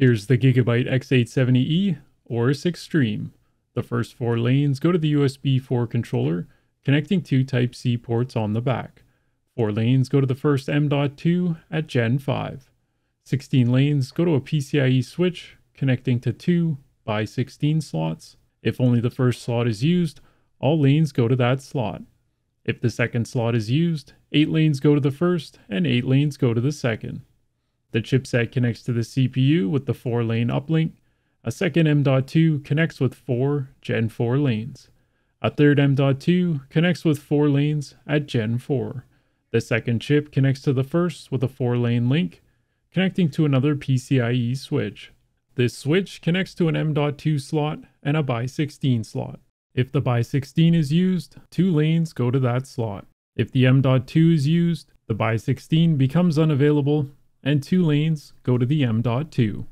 Here's the Gigabyte X870E Aorus Extreme. The first four lanes go to the USB 4 controller, connecting two Type-C ports on the back. Four lanes go to the first M.2 at Gen 5. 16 lanes go to a PCIe switch, connecting to two by 16 slots. If only the first slot is used, all lanes go to that slot. If the second slot is used, 8 lanes go to the first and 8 lanes go to the second. The chipset connects to the CPU with the 4 lane uplink. A second M.2 connects with 4 Gen 4 lanes. A third M.2 connects with 4 lanes at Gen 4. The second chip connects to the first with a 4 lane link, connecting to another PCIe switch. This switch connects to an M.2 slot and a by 16 slot. If the by 16 is used, two lanes go to that slot. If the M.2 is used, the by 16 becomes unavailable and two lanes go to the M.2.